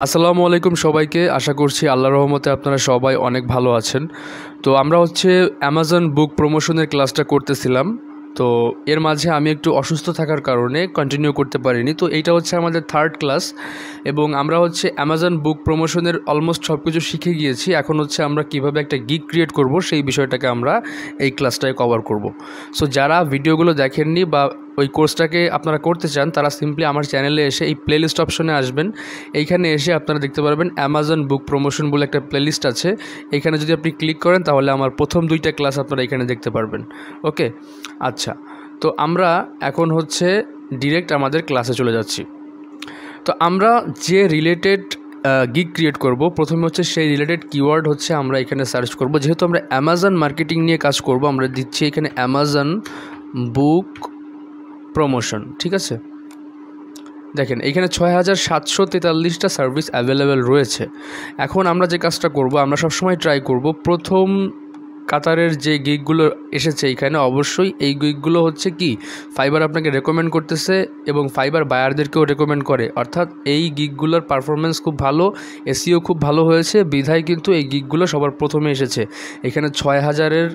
আসসালামু আলাইকুম সবাইকে। আশা করছি আল্লাহ রহমতে আপনারা সবাই অনেক ভালো আছেন। তো আমরা হচ্ছে অ্যামাজন বুক প্রমোশনের ক্লাসটা করতেছিলাম। তো এর মাঝে আমি একটু অসুস্থ থাকার কারণে কন্টিনিউ করতে পারিনি। তো এইটা হচ্ছে আমাদের থার্ড ক্লাস এবং আমরা হচ্ছে অ্যামাজন বুক প্রমোশনের অলমোস্ট সব কিছু শিখে গিয়েছি। এখন হচ্ছে আমরা কীভাবে একটা গিগ ক্রিয়েট করব সেই বিষয়টাকে আমরা এই ক্লাসটায় কভার করব। সো যারা ভিডিওগুলো দেখেননি বা ওই কোর্সটাকে আপনারা করতে চান, তারা সিম্পলি আমার চ্যানেলে এসে এই প্লেলিস্ট অপশনে আসবেন। এইখানে এসে আপনারা দেখতে পারবেন অ্যামাজন বুক প্রমোশন বলে একটা প্লেলিস্ট আছে। এখানে যদি আপনি ক্লিক করেন, তাহলে আমার প্রথম দুইটা ক্লাস আপনারা এখানে দেখতে পারবেন। ওকে? আচ্ছা তো আমরা এখন হচ্ছে ডিরেক্ট আমাদের ক্লাসে চলে যাচ্ছি। তো আমরা যে রিলেটেড গিগ ক্রিয়েট করব, প্রথমে হচ্ছে সেই রিলেটেড কিওয়ার্ড হচ্ছে আমরা এখানে সার্চ করব। যেহেতু আমরা অ্যামাজন মার্কেটিং নিয়ে কাজ করব, আমরা দিচ্ছি এখানে অ্যামাজন বুক প্রমোশন ঠিক আছে? দেখেন, এখানে ছয় হাজার সাতশো তেতাল্লিশটা সার্ভিস অ্যাভেলেবেল রয়েছে। এখন আমরা যে কাজটা করব, আমরা সবসময় ট্রাই করব প্রথম কাতারের যে গিগগুলো এসেছে এখানে অবশ্যই এই গিগগুলো হচ্ছে কি? ফাইবার আপনাকে রেকমেন্ড করতেছে এবং ফাইবার বায়ারদেরকেও রেকমেন্ড করে। অর্থাৎ এই গিগগুলোর পারফরমেন্স খুব ভালো এসিও খুব ভালো হয়েছে, বিধায় কিন্তু এই গিগগুলো সবার প্রথমে এসেছে। এখানে ছয় হাজারের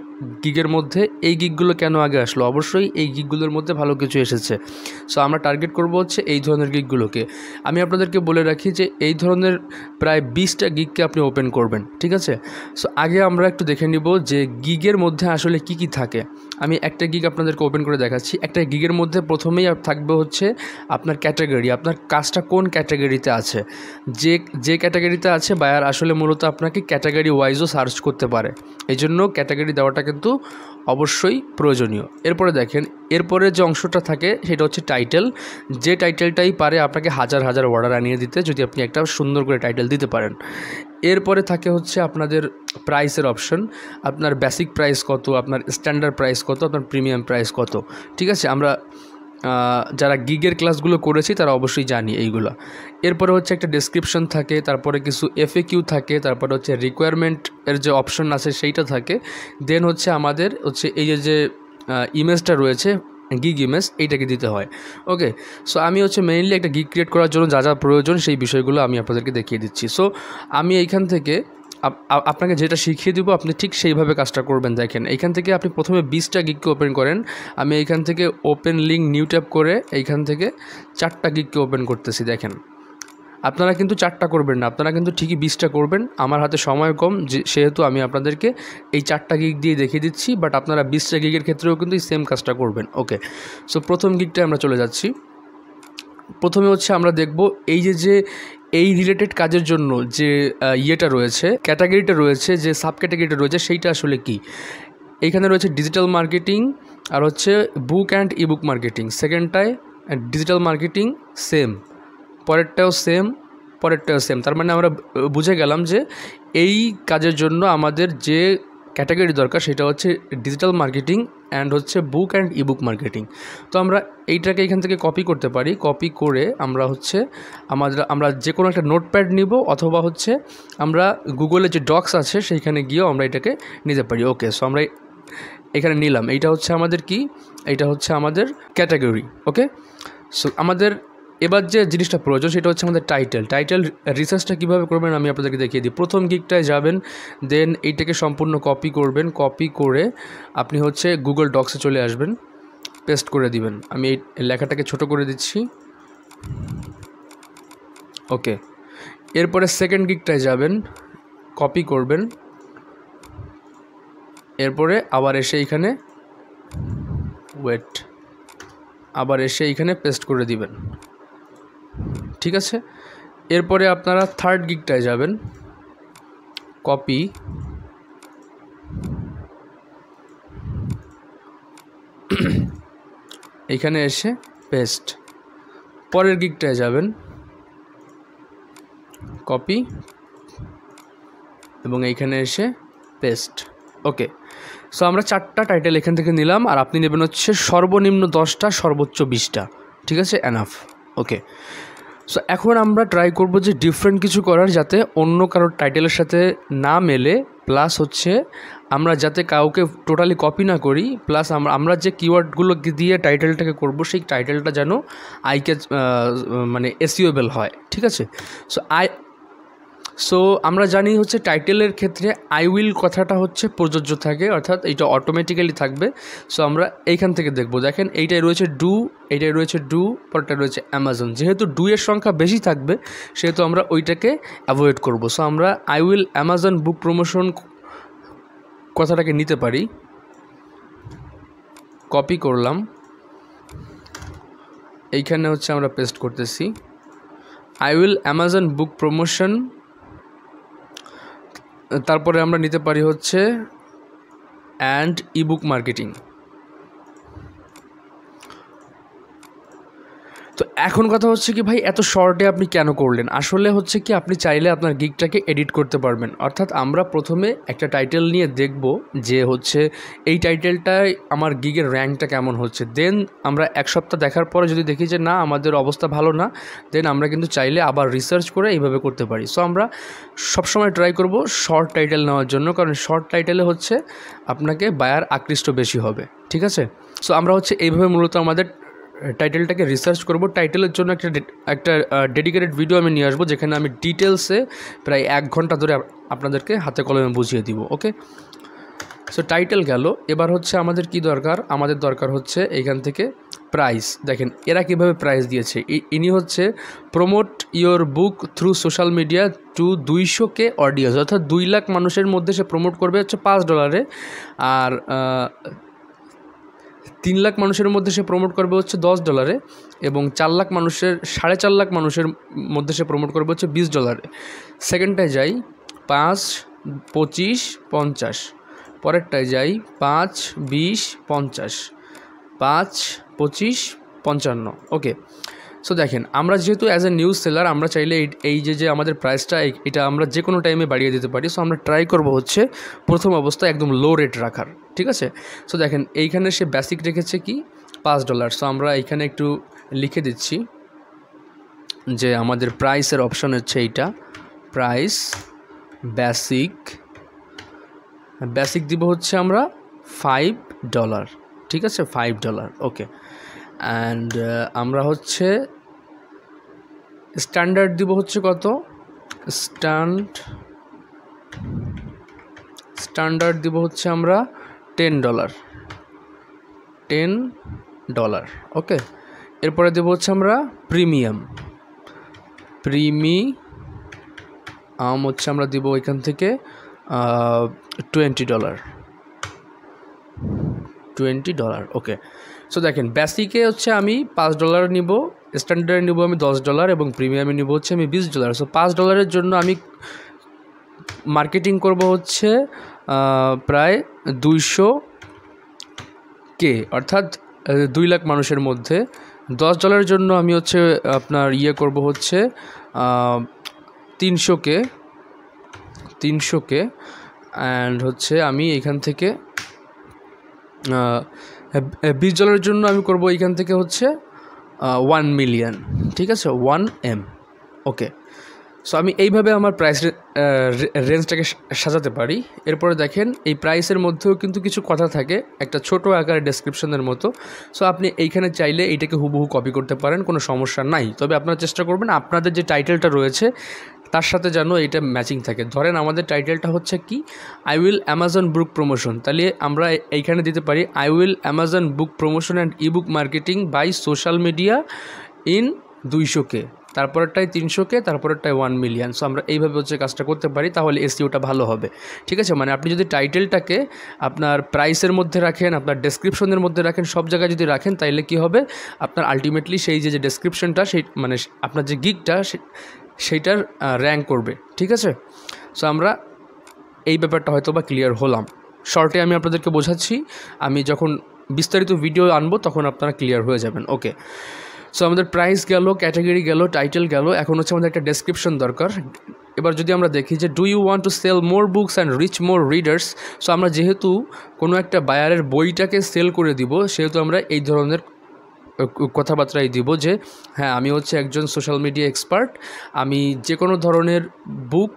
গিগের মধ্যে এই গিগগুলো কেন আগে আসলো? অবশ্যই এই গিগগুলোর মধ্যে ভালো কিছু এসেছে। সো আমরা টার্গেট করব হচ্ছে এই ধরনের গিগগুলোকে। আমি আপনাদেরকে বলে রাখি যে এই ধরনের প্রায় বিশটা গিগকে আপনি ওপেন করবেন, ঠিক আছে? সো আগে আমরা একটু দেখে নিব যে গিগের মধ্যে আসলে কি কি থাকে? আমি একটা গিগ আপনাদেরকে ওপেন করে দেখাচ্ছি। একটা গিগের মধ্যে প্রথমেই থাকবে হচ্ছে আপনার ক্যাটাগরি আপনার কাজটা কোন ক্যাটাগরিতে আছে? যে যে ক্যাটাগরিতে আছে বায়ার আসলে মূলত আপনাকে ক্যাটাগরি ওয়াইজও সার্চ করতে পারে। এই জন্য ক্যাটাগরি দেওয়াটা কিন্তু অবশ্যই প্রয়োজনীয়। এরপরে দেখেন, এরপরে যে অংশটা থাকে, সেটা হচ্ছে টাইটেল যে টাইটেলটাই পারে, আপনাকে হাজার হাজার অর্ডার আনিয়ে দিতে, যদি আপনি একটা সুন্দর করে টাইটেল দিতে পারেন। এরপরে থাকে হচ্ছে আপনাদের প্রাইসের অপশন আপনার বেসিক প্রাইস কত, আপনার স্ট্যান্ডার্ড প্রাইস কত, আপনার প্রিমিয়াম প্রাইস কত। ঠিক আছে? আমরা যারা গিগের ক্লাসগুলো করেছি তারা অবশ্যই জানি এইগুলো। এরপরে হচ্ছে একটা ডেসক্রিপশন থাকে, তারপরে কিছু এফএ কিউ থাকে, তারপরে হচ্ছে রিকোয়ারমেন্টের যে অপশন আছে সেইটা থাকে। দেন হচ্ছে আমাদের হচ্ছে এই যে যে ইমেজটা রয়েছে গিগ ইমেজ এইটাকে দিতে হয়। ওকে সো আমি হচ্ছে মেইনলি একটা গিগ ক্রিয়েট করার জন্য যা যা প্রয়োজন সেই বিষয়গুলো আমি আপনাদেরকে দেখিয়ে দিচ্ছি। সো আমি এইখান থেকে আপনাকে যেটা শিখিয়ে দিব, আপনি ঠিক সেইভাবে কাজটা করবেন। দেখেন এইখান থেকে আপনি প্রথমে বিশটা গিগকে ওপেন করেন। আমি এইখান থেকে ওপেন লিঙ্ক নিউ ট্যাপ করে এইখান থেকে চারটা গিককে ওপেন করতেছি, দেখেন। আপনারা কিন্তু চারটা করবেন না, আপনারা কিন্তু ঠিকই বিশটা করবেন। আমার হাতে সময় কম সেহেতু আমি আপনাদেরকে এই চারটা গিক দিয়ে দেখিয়ে দিচ্ছি বাট আপনারা বিশটা গিকের ক্ষেত্রেও কিন্তু সেম কাজটা করবেন। ওকে সো প্রথম গিগটায় আমরা চলে যাচ্ছি। প্রথমে হচ্ছে আমরা দেখব, এই যে যে এই রিলেটেড কাজের জন্য যে ইয়েটা রয়েছে ক্যাটাগরিটা রয়েছে, যে সাব ক্যাটাগরিটা রয়েছে, সেইটা আসলে কি? এইখানে রয়েছে ডিজিটাল মার্কেটিং আর হচ্ছে book and e book marketing সেকেন্ডটায় digital marketing same পরেরটাও সেম পরেরটাও সেম তার মানে আমরা বুঝে গেলাম যে, এই কাজের জন্য আমাদের যে ক্যাটাগরি দরকার, সেটা হচ্ছে ডিজিটাল মার্কেটিং অ্যান্ড হচ্ছে book and e book marketing. তো আমরা এইটাকে এখান থেকে কপি করতে পারি। কপি করে আমরা হচ্ছে আমাদের, আমরা যে কোনো একটা নোটপ্যাড নিব অথবা হচ্ছে আমরা গুগলে যে ডক্স আছে, সেইখানে গিয়েও আমরা এটাকে নিতে পারি। ওকে সো আমরা এখানে নিলাম। এইটা হচ্ছে আমাদের কি? এইটা হচ্ছে আমাদের ক্যাটাগরি। ওকে সো আমাদের এবার যে জিনিসটা প্রয়োজন, সেটা হচ্ছে আমাদের টাইটেল টাইটেল রিসার্চটা কীভাবে করবেন আমি আপনাদেরকে দেখিয়ে দিই। প্রথম গিকটায় যাবেন দেন এইটাকে সম্পূর্ণ কপি করবেন। কপি করে আপনি হচ্ছে গুগল ডক্সে চলে আসবেন পেস্ট করে দিবেন। আমি এই লেখাটাকে ছোট করে দিচ্ছি। ওকে এরপরে সেকেন্ড গিকটায় যাবেন কপি করবেন। এরপরে আবার এসে এইখানে ওয়েট আবার এসে এইখানে পেস্ট করে দিবেন। ঠিক আছে? এরপরে আপনারা থার্ড গিকটায় যাবেন। কপি এখানে এসে পেস্ট পরের গিকটায় যাবেন। কপি এবং এইখানে এসে পেস্ট ওকে সো আমরা চারটা টাইটেল এখান থেকে নিলাম, আর আপনি নেবেন হচ্ছে সর্বনিম্ন দশটা, সর্বোচ্চ বিশটা। ঠিক আছে? এনাফ ওকে সো এখন আমরা ট্রাই করব যে ডিফারেন্ট কিছু করার যাতে অন্য কারোর টাইটেলের সাথে না মেলে প্লাস হচ্ছে আমরা যাতে কাউকে টোটালি কপি না করি প্লাস আমরা আমরা যে কিওয়ার্ডগুলো দিয়ে টাইটেলটাকে করব, সেই টাইটেলটা যেন আইকে মানে এসিওবেল হয়, ঠিক আছে? সো আই সো আমরা জানি হচ্ছে টাইটেলের ক্ষেত্রে আই উইল কথাটা হচ্ছে প্রযোজ্য থাকে, অর্থাৎ এইটা অটোমেটিক্যালি থাকবে। সো আমরা এইখান থেকে দেখব। দেখেন, এইটাই রয়েছে ডু এইটাই রয়েছে ডু পরটা রয়েছে অ্যামাজন যেহেতু ডু এর সংখ্যা বেশি থাকবে, সেহেতু আমরা ওইটাকে অ্যাভয়েড করব। সো আমরা I will Amazon book promotion কথাটাকে নিতে পারি। কপি করলাম। এইখানে হচ্ছে আমরা পেস্ট করতেছি। I will Amazon book promotion তারপরে আমরা নিতে পারি হচ্ছে অ্যান্ড ইবুক মার্কেটিং এখন কথা হচ্ছে কি ভাই, এত শর্টে আপনি কেন করলেন? আসলে হচ্ছে কি আপনি চাইলে আপনার গিকটাকে এডিট করতে পারবেন। অর্থাৎ আমরা প্রথমে একটা টাইটেল নিয়ে দেখব যে হচ্ছে এই টাইটেলটায় আমার গিগের র্যাঙ্কটা কেমন হচ্ছে। দেন আমরা এক সপ্তাহ দেখার পরে যদি দেখি যে না, আমাদের অবস্থা ভালো না দেন আমরা কিন্তু চাইলে আবার রিসার্চ করে এইভাবে করতে পারি। সো আমরা সবসময় ট্রাই করব শর্ট টাইটেল নেওয়ার জন্য, কারণ শর্ট টাইটেলে হচ্ছে আপনাকে বায়ার আকৃষ্ট বেশি হবে। ঠিক আছে? সো আমরা হচ্ছে এইভাবে মূলত আমাদের টাইটেলটাকে রিসার্চ করব। টাইটেলের জন্য একটা একটা ডেডিকেটেড ভিডিও আমি নিয়ে আসব, যেখানে আমি ডিটেলসে প্রায় এক ঘণ্টা ধরে আপনাদেরকে হাতে কলমে বুঝিয়ে দিব ওকে সো টাইটেল গেল। এবার হচ্ছে আমাদের কি দরকার? আমাদের দরকার হচ্ছে এইখান থেকে প্রাইস দেখেন, এরা কীভাবে প্রাইস দিয়েছে? ইনি হচ্ছে promote your book through social media to দুইশো কে অডিয়েন্স অর্থাৎ দুই লাখ মানুষের মধ্যে সে প্রমোট করবে হচ্ছে পাঁচ ডলারে আর তিন লাখ মানুষের মধ্যে সে প্রমোট করবে হচ্ছে দশ ডলারে এবং চার লাখ মানুষের, সাড়ে চার লাখ মানুষের মধ্যে সে প্রমোট করবে হচ্ছে বিশ ডলারে সেকেন্ডটায় যাই, পাঁচ, পঁচিশ, পঞ্চাশ। পরেরটায় যাই, পাঁচ, বিশ, পঞ্চাশ। পাঁচ, পঁচিশ, পঞ্চান্ন। ওকে সো দেখেন, আমরা যেহেতু অ্যাজ এ নিউজ সেলার আমরা চাইলে এই যে যে আমাদের প্রাইসটা এটা আমরা যে কোনো টাইমে বাড়িয়ে দিতে পারি। সো আমরা ট্রাই করব হচ্ছে প্রথম অবস্থায় একদম লো রেট রাখার, ঠিক আছে? সো দেখেন, এইখানে সে বেসিক রেখেছে কি? পাঁচ ডলার সো আমরা এইখানে একটু লিখে দিচ্ছি যে আমাদের প্রাইসের অপশন হচ্ছে এইটা। প্রাইস বেসিক বেসিক দিব হচ্ছে আমরা ফাইভ ডলার ঠিক আছে? ফাইভ ডলার ওকে অ্যান্ড আমরা হচ্ছে স্ট্যান্ডার্ড দিব হচ্ছে কত? স্ট্যান্ড স্ট্যান্ডার্ড দিব হচ্ছে আমরা ten dollar ten dollar okay এরপরে দেবো হচ্ছে আমরা প্রিমিয়াম প্রিমি আম হচ্ছে আমরা দিব এখান থেকে twenty dollar twenty dollar okay so দেখেন বেসিকে হচ্ছে আমি পাঁচ ডলার নিব স্ট্যান্ডার্ডে নিব আমি দশ ডলার এবং প্রিমিয়ামে নিব হচ্ছে আমি বিশ ডলার সো পাঁচ ডলারের জন্য আমি মার্কেটিং করব হচ্ছে প্রায় দুইশো কে, অর্থাৎ দুই লাখ মানুষের মধ্যে। দশ ডলারের জন্য আমি হচ্ছে আপনার ইয়ে করব হচ্ছে তিনশো কে তিনশো কে অ্যান্ড হচ্ছে আমি এখান থেকে বিশ ডলারের জন্য আমি করব এইখান থেকে হচ্ছে ওয়ান মিলিয়ন ঠিক আছে? ওয়ান এম ওকে সো আমি এইভাবে আমার প্রাইস রেঞ্জটাকে সাজাতে পারি। এরপরে দেখেন, এই প্রাইসের মধ্যেও কিন্তু কিছু কথা থাকে, একটা ছোট আকারে ডেসক্রিপশনের মতো। সো আপনি এইখানে চাইলে এইটাকে হুবহু কপি করতে পারেন, কোনো সমস্যা নাই। তবে আপনারা চেষ্টা করবেন, আপনাদের যে টাইটেলটা রয়েছে তার সাথে যেন এটা ম্যাচিং থাকে। ধরেন আমাদের টাইটেলটা হচ্ছে কি? I will Amazon book promotion তাহলে আমরা এইখানে দিতে পারি I will Amazon book promotion and e book marketing by social media in দুইশো কে। তারপরেরটাই তিনশোকে তারপরেরটাই ওয়ান মিলিয়ন সো আমরা এইভাবে হচ্ছে কাজটা করতে পারি, তাহলে এসিওটা ভালো হবে। ঠিক আছে? মানে আপনি যদি টাইটেলটাকে আপনার প্রাইসের মধ্যে রাখেন, আপনার ডেসক্রিপশনের মধ্যে রাখেন, সব জায়গায় যদি রাখেন, তাইলে কি হবে? আপনার আলটিমেটলি সেই যে যে ডেসক্রিপশনটা সেই মানে আপনার যে গিকটা সেইটার র্যাঙ্ক করবে, ঠিক আছে? সো আমরা এই ব্যাপারটা হয়তো বা ক্লিয়ার হলাম। শর্টে আমি আপনাদেরকে বোঝাচ্ছি, আমি যখন বিস্তারিত ভিডিও আনব, তখন আপনারা ক্লিয়ার হয়ে যাবেন ওকে সো আমাদের প্রাইস গেল ক্যাটাগরি গেল টাইটেল গেল, এখন হচ্ছে আমাদের একটা ডেসক্রিপশন দরকার। এবার যদি আমরা দেখি যে do you want to sell more books and reach more readers so আমরা যেহেতু কোনো একটা বায়ারের বইটাকে সেল করে দিব, সেহেতু আমরা এই ধরনের কথাবার্তাই দিব যে হ্যাঁ আমি হচ্ছে একজন সোশ্যাল মিডিয়া এক্সপার্ট আমি যে কোনো ধরনের বুক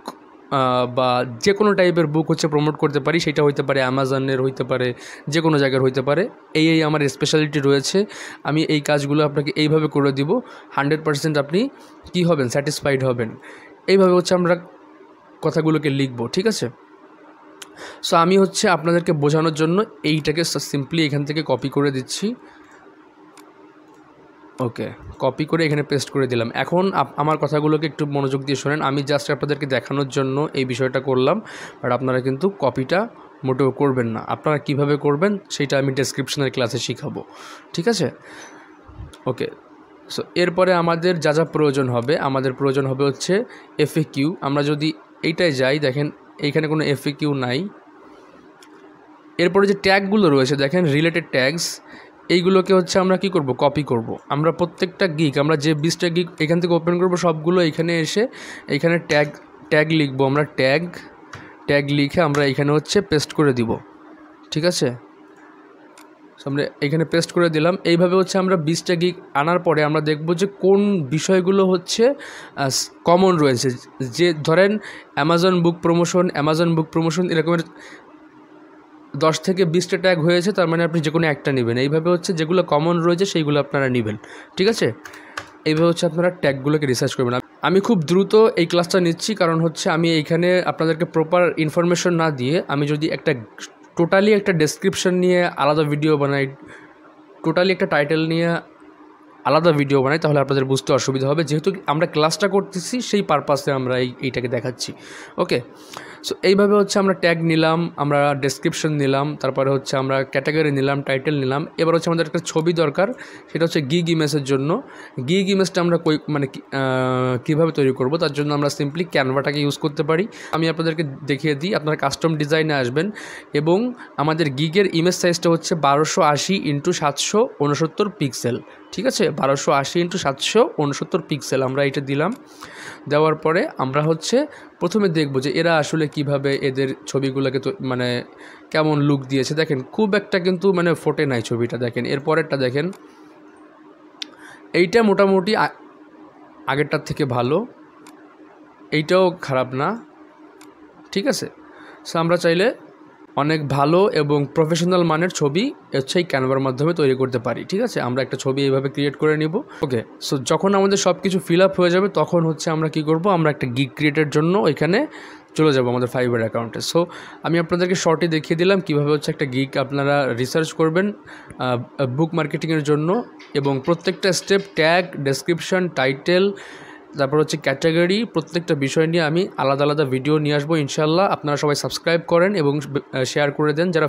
বা যে কোনো টাইপের বুক হচ্ছে প্রমোট করতে পারি। সেটা হইতে পারে অ্যামাজনের হইতে পারে যে কোনো জায়গার হইতে পারে। এই এই আমার স্পেশালিটি রয়েছে। আমি এই কাজগুলো আপনাকে এইভাবে করে দিব। হান্ড্রেড পারসেন্ট আপনি কী হবেন স্যাটিসফাইড হবেন। এইভাবে হচ্ছে আমরা কথাগুলোকে লিখব, ঠিক আছে? সো আমি হচ্ছে আপনাদেরকে বোঝানোর জন্য এইটাকে সিম্পলি এখান থেকে কপি করে দিচ্ছি। ওকে কপি করে এখানে পেস্ট করে দিলাম। এখন আমার কথাগুলোকে একটু মনোযোগ দিয়ে শোনেন। আমি জাস্ট আপনাদেরকে দেখানোর জন্য এই বিষয়টা করলাম বাট আপনারা কিন্তু কপিটা মোটেও করবেন না। আপনারা কীভাবে করবেন সেটা আমি ডেসক্রিপশনের ক্লাসে শিখাবো। ঠিক আছে? ওকে সো এরপরে আমাদের যা যা প্রয়োজন হবে, আমাদের প্রয়োজন হবে হচ্ছে এফএ কিউ আমরা যদি এইটায় যাই, দেখেন এইখানে কোনো এফএ কিউ নাই। এরপরে যে ট্যাগগুলো রয়েছে, দেখেন রিলেটেড ট্যাগস এইগুলোকে হচ্ছে আমরা কি করব? কপি করব। আমরা প্রত্যেকটা গিক আমরা যে বিশটা গিক এখান থেকে ওপেন করব, সবগুলো এখানে এসে এখানে ট্যাগ ট্যাগ লিখব। আমরা ট্যাগ ট্যাগ লিখে আমরা এখানে হচ্ছে পেস্ট করে দিব। ঠিক আছে? আমরা এখানে পেস্ট করে দিলাম। এইভাবে হচ্ছে আমরা বিশটা গিক আনার পরে আমরা দেখব যে কোন বিষয়গুলো হচ্ছে কমন রয়েছে। যে ধরেন Amazon book promotion Amazon book promotion এরকমের দশ থেকে বিশটা ট্যাগ হয়েছে, তার মানে আপনি যে কোনো একটা নেবেন। এইভাবে হচ্ছে যেগুলো কমন রয়েছে, সেইগুলো আপনারা নেবেন। ঠিক আছে? এইভাবে হচ্ছে আপনারা ট্যাগগুলোকে রিসার্চ করবেন। আমি খুব দ্রুত এই ক্লাসটা নিচ্ছি, কারণ হচ্ছে আমি এইখানে আপনাদেরকে প্রপার ইনফরমেশন না দিয়ে আমি যদি একটা টোটালি একটা ডেসক্রিপশন নিয়ে আলাদা ভিডিও বানাই টোটালি একটা টাইটেল নিয়ে আলাদা ভিডিও বানাই, তাহলে আপনাদের বুঝতে অসুবিধা হবে। যেহেতু আমরা ক্লাসটা করতেছি, সেই পারপাসে আমরা এই এইটাকে দেখাচ্ছি। ওকে সো এইভাবে হচ্ছে আমরা ট্যাগ নিলাম, আমরা ডেসক্রিপশন নিলাম, তারপরে হচ্ছে আমরা ক্যাটাগরি নিলাম টাইটেল নিলাম। এবার হচ্ছে আমাদের একটা ছবি দরকার, সেটা হচ্ছে গিগ ইমেজের জন্য। গিগ ইমেজটা আমরা কই মানে কীভাবে তৈরি করব, তার জন্য আমরা সিম্পলি ক্যানভাটাকে ইউজ করতে পারি। আমি আপনাদেরকে দেখিয়ে দিই, আপনারা কাস্টম ডিজাইনে আসবেন। এবং আমাদের গিগের ইমেজ সাইজটা হচ্ছে বারোশো আশি ইন্টু সাতশো উনসত্তর পিক্সেল ঠিক আছে? বারোশো আশি ইন্টু সাতশো উনসত্তর পিক্সেল আমরা এটা দিলাম। দেওয়ার পরে আমরা হচ্ছে প্রথমে দেখব যে এরা আসলে কীভাবে এদের ছবিগুলোকে তো মানে কেমন লুক দিয়েছে। দেখেন, খুব একটা কিন্তু মানে ফোটে নাই ছবিটা, দেখেন। এরপরেরটা দেখেন। এইটা মোটামুটি আগেরটার থেকে ভালো। এইটাও খারাপ না। ঠিক আছে? সো আমরা চাইলে অনেক ভালো এবং প্রফেশনাল মানের ছবি হচ্ছে এই ক্যানভার মাধ্যমে তৈরি করতে পারি, ঠিক আছে? আমরা একটা ছবি এইভাবে ক্রিয়েট করে নিব ওকে সো যখন আমাদের সব কিছু ফিল আপ হয়ে যাবে, তখন হচ্ছে আমরা কি করব? আমরা একটা গিগ ক্রিয়েটের জন্য এখানে চলে যাব আমাদের ফাইবার অ্যাকাউন্টে সো আমি আপনাদেরকে শর্টে দেখিয়ে দিলাম কীভাবে হচ্ছে একটা গিগ আপনারা রিসার্চ করবেন বুক মার্কেটিংয়ের জন্য এবং প্রত্যেকটা স্টেপ ট্যাগ ডেসক্রিপশন টাইটেল তারপর হচ্ছে ক্যাটাগরি প্রত্যেকটা বিষয় নিয়ে আমি আলাদা আলাদা ভিডিও নিয়ে আসব ইনশাল্লাহ আপনারা সবাই সাবস্ক্রাইব করেন এবং শেয়ার করে দেন। যারা